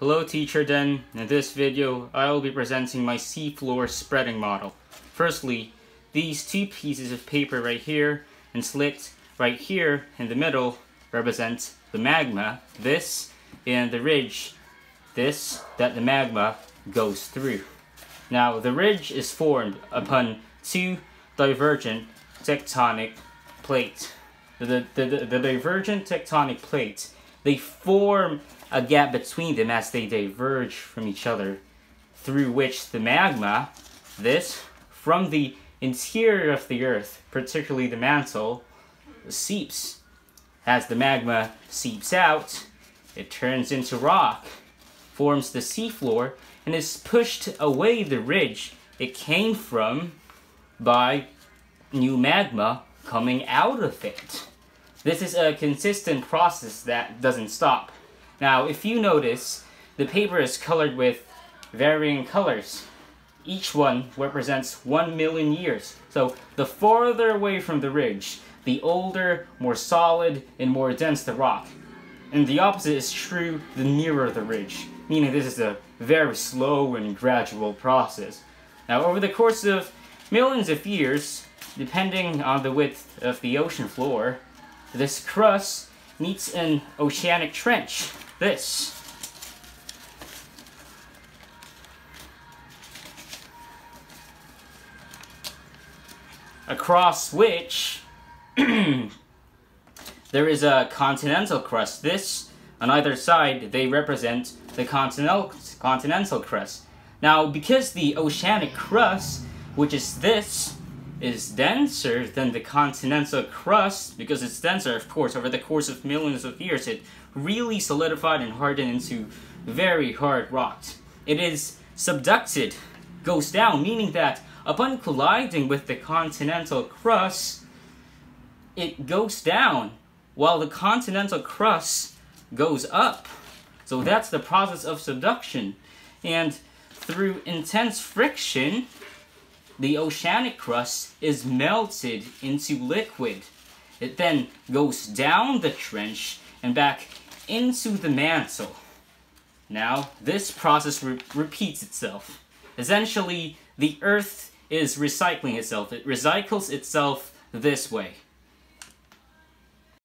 Hello Teacher Den, in this video I will be presenting my seafloor spreading model. Firstly, these two pieces of paper right here and slit right here in the middle represent the magma, this and the ridge, this that the magma goes through. Now the ridge is formed upon two divergent tectonic plates. The, the, the, the divergent tectonic plates, they form a gap between them as they diverge from each other, through which the magma, this, from the interior of the earth, particularly the mantle, seeps. As the magma seeps out, it turns into rock, forms the seafloor, and is pushed away the ridge it came from by new magma coming out of it. This is a consistent process that doesn't stop. Now, if you notice, the paper is colored with varying colors. Each one represents one million years. So the farther away from the ridge, the older, more solid, and more dense the rock. And the opposite is true the nearer the ridge, meaning this is a very slow and gradual process. Now, over the course of millions of years, depending on the width of the ocean floor, this crust meets an oceanic trench this. Across which there is a continental crust. This, on either side, they represent the continental, continental crust. Now, because the oceanic crust, which is this, is denser than the continental crust, because it's denser, of course, over the course of millions of years, it really solidified and hardened into very hard rocks. It is subducted, goes down, meaning that upon colliding with the continental crust, it goes down, while the continental crust goes up. So that's the process of subduction. And through intense friction, the oceanic crust is melted into liquid. It then goes down the trench and back into the mantle. Now, this process re repeats itself. Essentially, the Earth is recycling itself. It recycles itself this way.